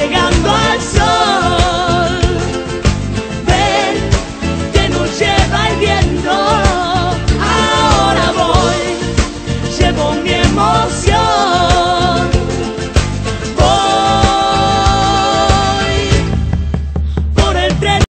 llegando al sol.